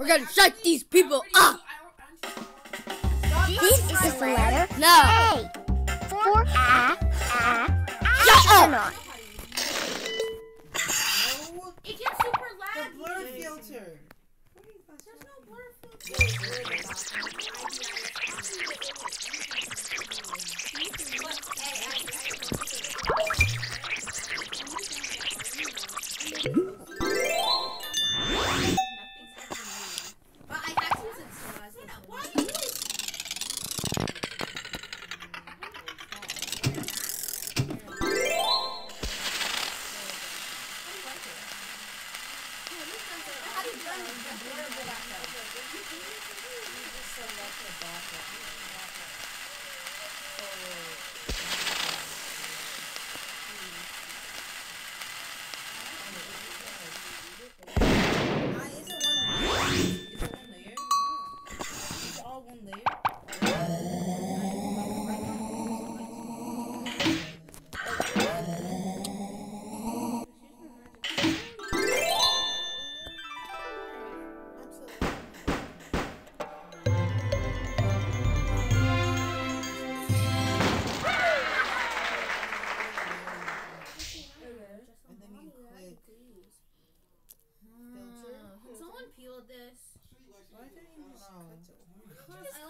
We're gonna shut these people up. This is the letter No. A. For a, a, Shut up. astronaut. It gets super loud. The loud. blur filter. There's no blur But one layer? Why didn't you just cut it? Oh. I like peeling it.